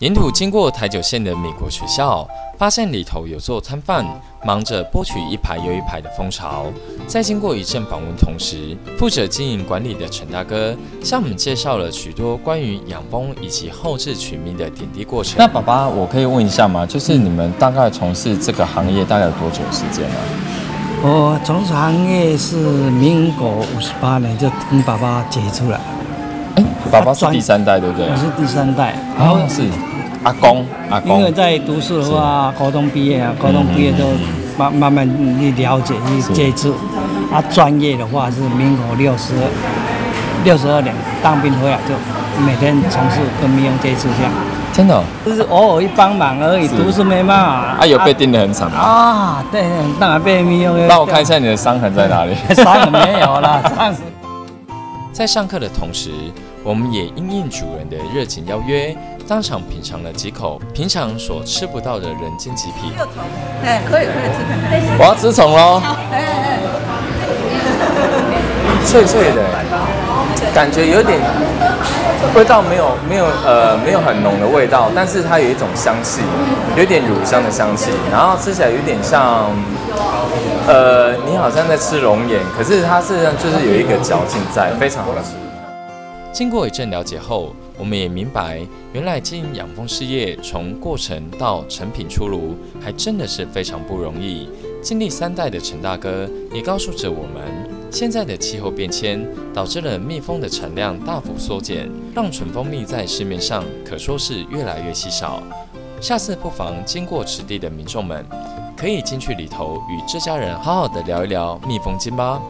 沿途经过台九线的美国学校，发现里头有座摊贩忙着剥取一排又一排的蜂巢。在经过一阵访问同时，负责经营管理的陈大哥向我们介绍了许多关于养蜂以及后置取蜜的点滴过程。那爸爸，我可以问一下吗？就是你们大概从事这个行业大概有多久时间呢？我从事行业是民国五十八年就跟爸爸接出来，爸爸是第三代，对不对？我是第三代。然后是阿公，阿公因为。在读书的话，高中毕业啊，高中毕业都慢慢慢去了解去接触。啊，专业的话是民国六十六十二年当兵回来就每天从事跟民用接触这样，真的哦、就是偶尔一帮忙而已，读书没办法。啊，有被叮得很惨吗？啊，对，当然被蜜蜂。让我看一下你的伤痕在哪里。伤痕没有啦，伤在上课的同时，我们也因应主人的热情邀约，当场品尝了几口平常所吃不到的人间极品。哎，可以可以吃看看。我要吃虫喽！脆脆的，感觉有点味道没有没有呃没有很浓的味道，但是它有一种香气，有点乳香的香气，然后吃起来有点像呃你好像在吃龙眼，可是它事实上就是有一个嚼劲在，非常好吃。经过一阵了解后，我们也明白，原来经营养蜂事业从过程到成品出炉，还真的是非常不容易。经历三代的陈大哥也告诉着我们，现在的气候变迁导致了蜜蜂的产量大幅缩减，让纯蜂蜜在市面上可说是越来越稀少。下次不妨经过此地的民众们，可以进去里头与这家人好好的聊一聊蜜蜂精吧。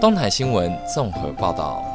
东台新闻综合报道。